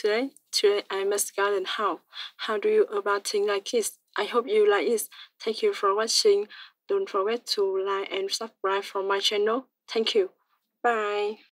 today. Today I must garden how. How do you about things like this? I hope you like it. Thank you for watching. Don't forget to like and subscribe for my channel. Thank you. Bye.